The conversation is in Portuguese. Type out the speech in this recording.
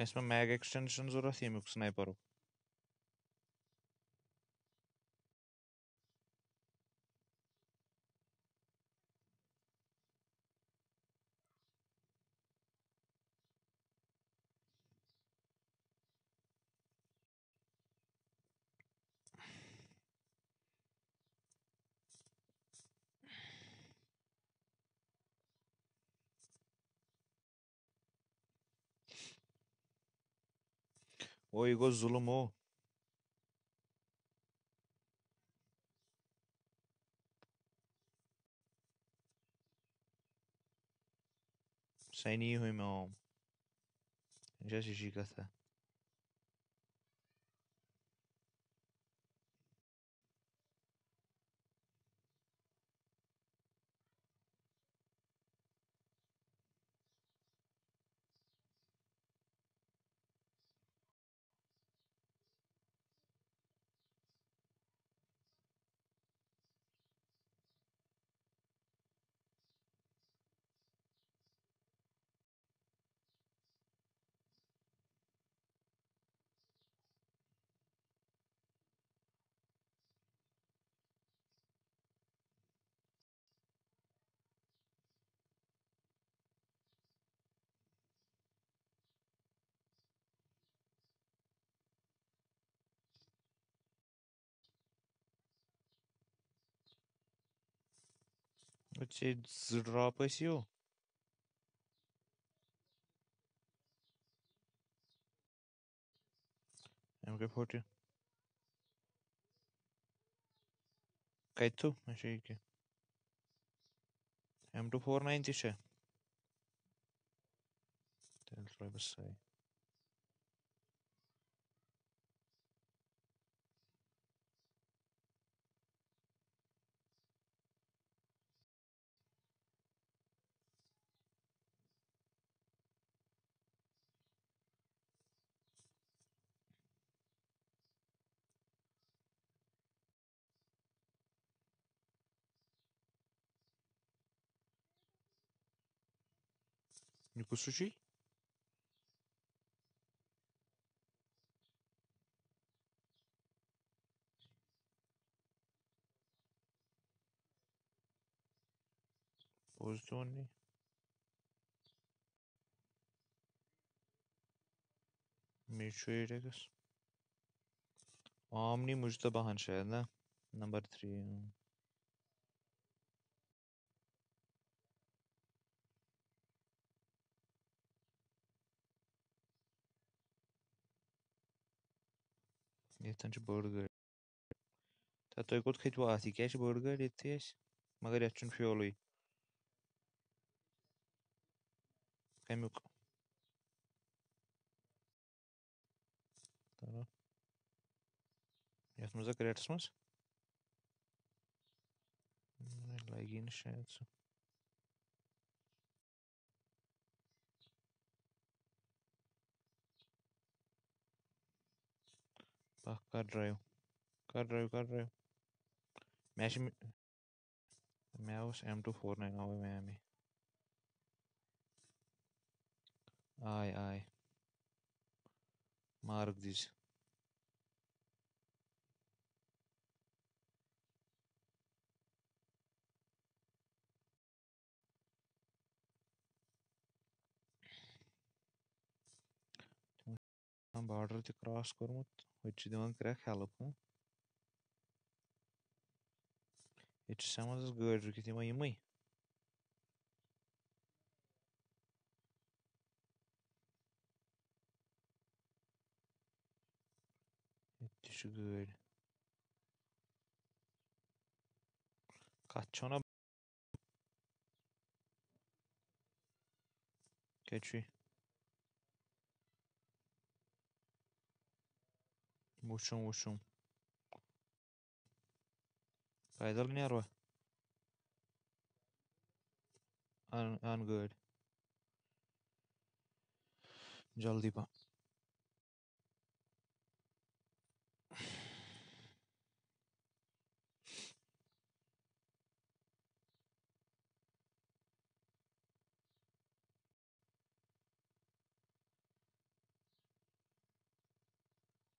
Resmen mag extensions olur atayım yoksa sniper ok. Oigozulumu. Sem erro, irmão. Já se gigata. Tá? petit Zropusio. Am reporter. Kaj tu, așa e că. Am după ori înainte și. Trebuie să. Nikusushi Pozdoni میچویٹ I guess آمنی مجتبہ شاید نا نمبر تھری ერთანჩ ბორგერი. თათო ეკუთხით ვათი, კეშ ბორგერი ეთიეს, მაგარი აჩუნ ფიოლი. კემიკ. დანა. ясмуза კრერცმას? ლაიგინ შეეცო. Ah, Bak Cadrail. Cadrail, Cadrail. Mexe. Mel's M249 away Miami. Aye, aye. Mark this. باڈر تہِ کرٛاس کوٚرمُت ہُتہِ چھِ دِوان کرٛٮ۪کھ ہٮ۪لٕپ ہہ ییٚتہِ چھِ سٮ۪منٛزَس گٲڑۍ رُکِتھ یِوان یِمَے ییٚتہِ تہِ چھِ گٲڑۍ کَتھ چھو نہ کیٛاہ چھُے Wusung wusung. पैदल नहीं आ रहा I'm, I'm good. जल्दी पा